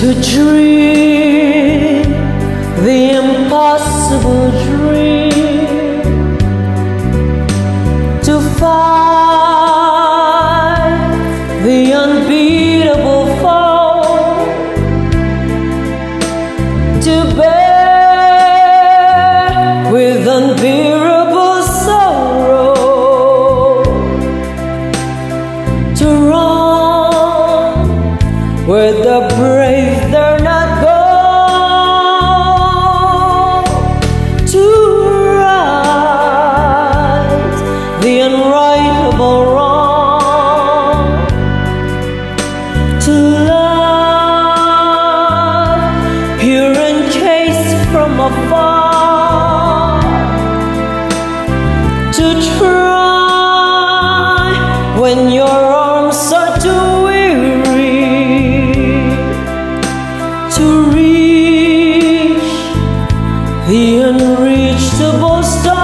to dream the impossible dream to fight the unbeatable foe to bear with unbearable sorrow to run with the brave far to try when your arms are too weary to reach the unreachable star.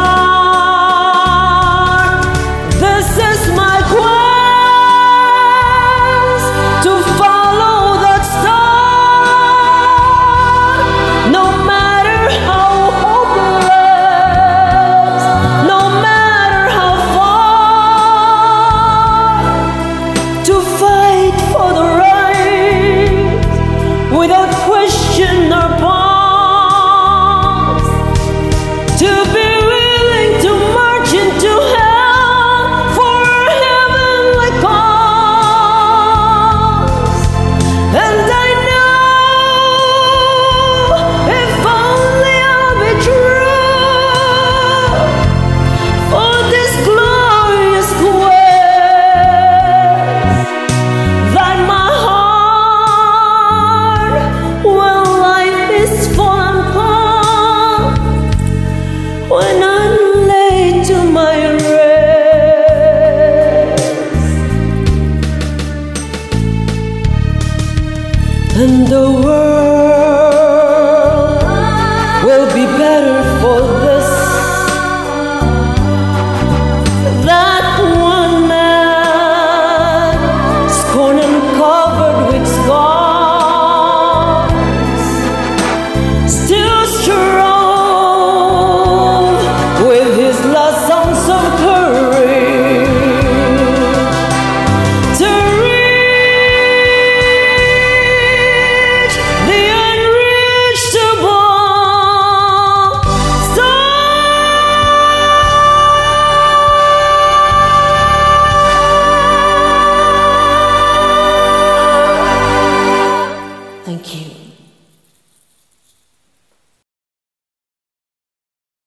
and the world will be better for them.